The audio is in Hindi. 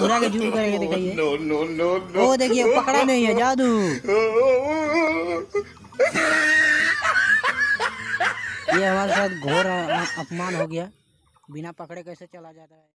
घुरा के जूम करके दिखाइए नो नो नो नो ओ देखिए पकड़ा नहीं है जादू। ये हमारे साथ घोर अपमान हो गया। बिना पकड़े कैसे चला जाता है?